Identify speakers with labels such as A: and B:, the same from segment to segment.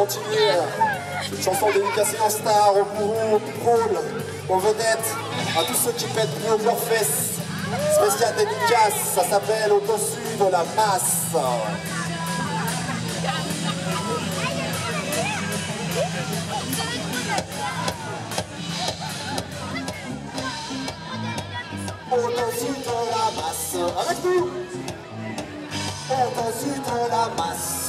A: continuer. Chanson dédicacée en star, aux bourreaux, aux rôles, aux vedettes, à tous ceux qui pètent haut que leurs fesses. Spécial dédicace, ça s'appelle Au-dessus de la masse. Au-dessus de la masse, avec nous Au-dessus de la masse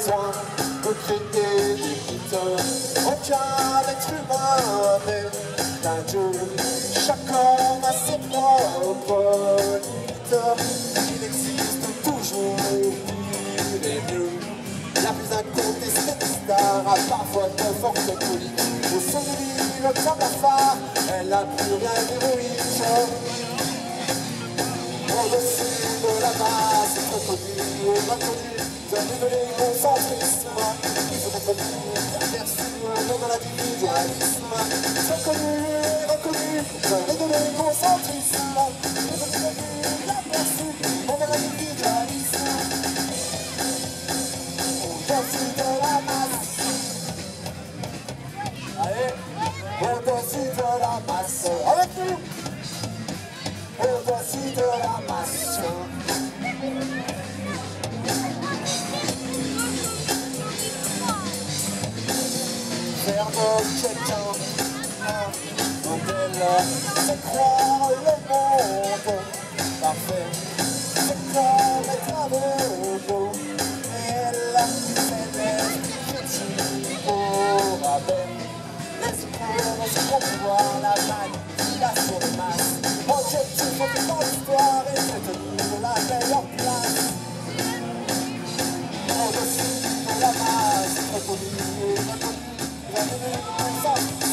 A: besoin de créer des mythes Aucun être humain n'est un dieu Chaque homme a ses propres limites Il existe toujours pire et mieux. La plus incontestée des stars a parfois de fortes coliques. Au son de l'île, comme la phare, elle n'a plus rien d'héroïque. Au-dessus de la masse, reconnue et reconnue, venue de l'égocentrisme. Il faut être bien perçu dans l'individualisme. Reconnu et reconnu, venue de l'égocentrisme. C'est croire le monde parfait. C'est comme être un robot. Elle, c'est l'esprit au rabais. L'esprit c'est pouvoir la manipulation de masse. Objectif dans l'histoire et c'est tenir la meilleure place. Au-dessus de la masse, reconnu et Reconnu,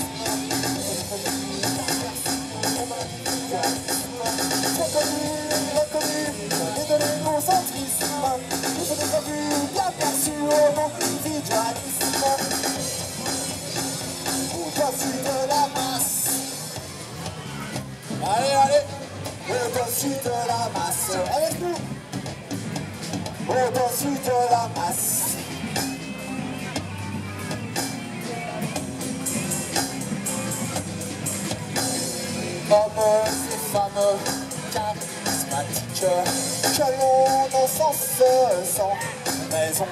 A: Au-dessus de la masse. Hommes et femmes charismatiques que l'on encense sans raison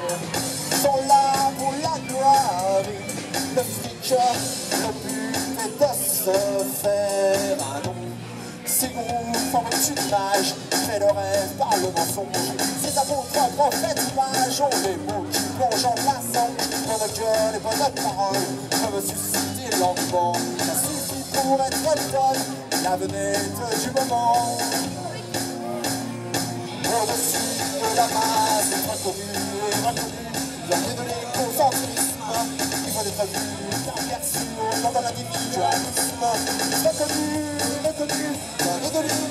A: sont là pour la gloire, le fric, le but est de se faire un nom. Ces forment une image, fait le rêve par le mensonge. Ces apôtres, prophètes, images ont des mots qui plongent en glaçant. Bonne gueule et bonne parole peuvent susciter l'engouement. Ça suffit pour être folle, la vedette du moment. Au-dessus de la masse, être reconnu et reconnu, l'ennemi de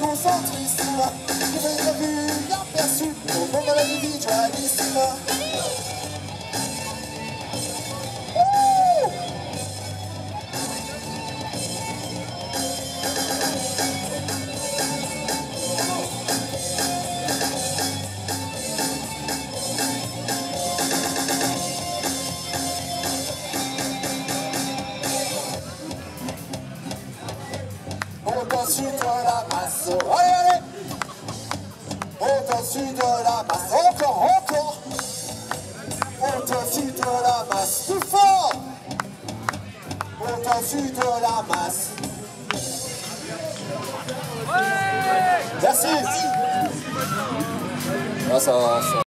A: l'ennemi de l'égocentrisme. Il faut être vu, bien perçu, dans la masse, allez, allez Au-dessus de la masse, encore, encore. Au-dessus de la masse, plus fort. Au-dessus de la masse. Merci. Ah, ça, ça...